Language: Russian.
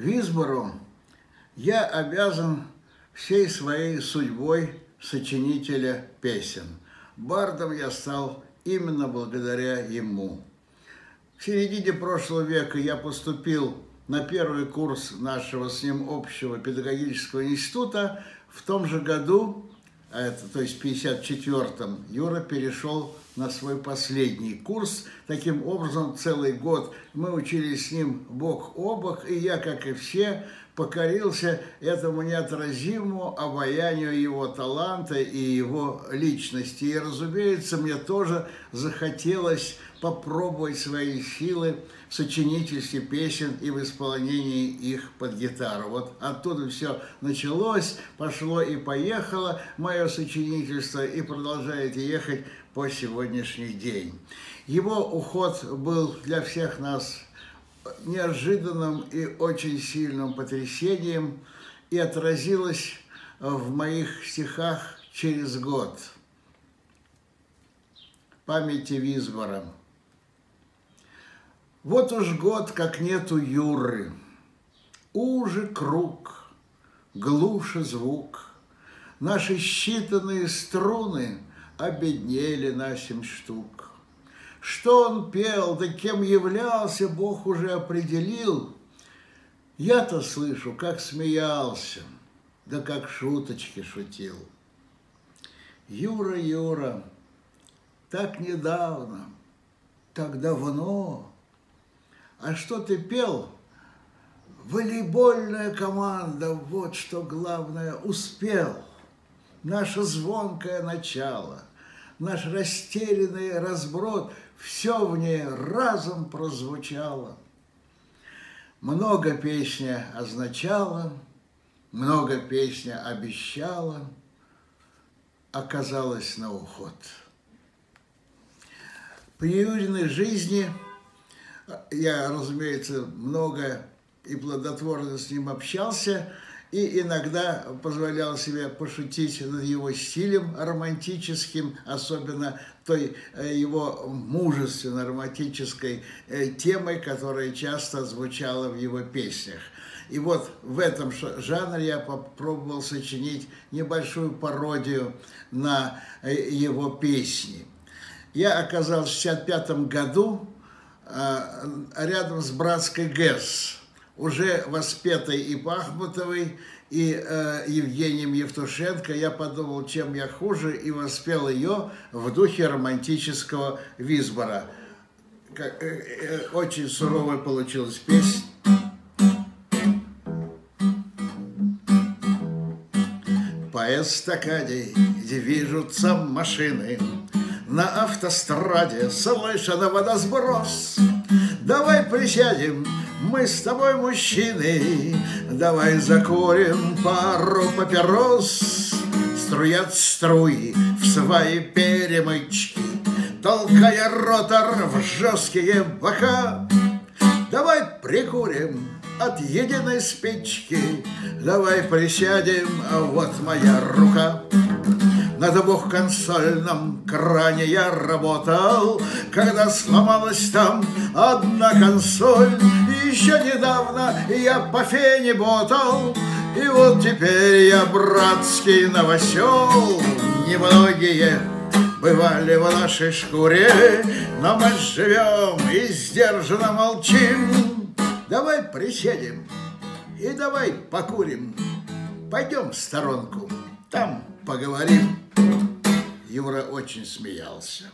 Висбору я обязан всей своей судьбой сочинителя песен. Бардом я стал именно благодаря ему. В середине прошлого века я поступил на первый курс нашего с ним общего педагогического института. В том же году, это, то есть в 54-м, Юра перешел на свой последний курс. Таким образом, целый год мы учились с ним бок о бок, и я, как и все, покорился этому неотразимому обаянию его таланта и его личности. И, разумеется, мне тоже захотелось попробовать свои силы в сочинительстве песен и в исполнении их под гитару. Вот оттуда все началось, пошло и поехало мое сочинительство и продолжает ехать по сегодняшний день. Его уход был для всех нас неожиданным и очень сильным потрясением и отразилось в моих стихах через год. Памяти Визбора. Вот уж год, как нету Юры, Уже круг, глуше звук. Наши считанные струны Обеднели на семь штук. Что он пел, да кем являлся, Бог уже определил. Я-то слышу, как смеялся, да как шуточки шутил. Юра, Юра, так недавно, так давно. А что ты пел? Волейбольная команда, вот что главное, успел. Наше звонкое начало, наш растерянный разброд, все в ней разом прозвучало. Много песня означала, много песня обещала, оказалась на уход. При Юриной жизни я, разумеется, много и плодотворно с ним общался – и иногда позволял себе пошутить над его стилем романтическим, особенно той э, его мужественно романтической э, темой, которая часто звучала в его песнях. И вот в этом жанре я попробовал сочинить небольшую пародию на э, его песни. Я оказался в 1965 году рядом с братской ГЭС – уже воспетой и Бахмутовой, и э, Евгением Евтушенко, я подумал, чем я хуже, и воспел ее в духе романтического Визбора. Как, э, э, очень суровая получилась песня. По эстакаде движутся машины, на автостраде слышно водосброс. Давай присядем мы с тобой мужчины, давай закурим пару папирос. Струят струи в свои перемычки, Толкая ротор в жесткие бока. Давай прикурим от единой спички, Давай присядем, вот моя рука. На двухконсольном кране я работал, Когда сломалась там одна консоль. Еще недавно я по фене ботал, И вот теперь я братский новосел. Немногие бывали в нашей шкуре, Но мы живем и сдержанно молчим. Давай присядем и давай покурим. Пойдем в сторонку, там поговорим. Юра очень смеялся.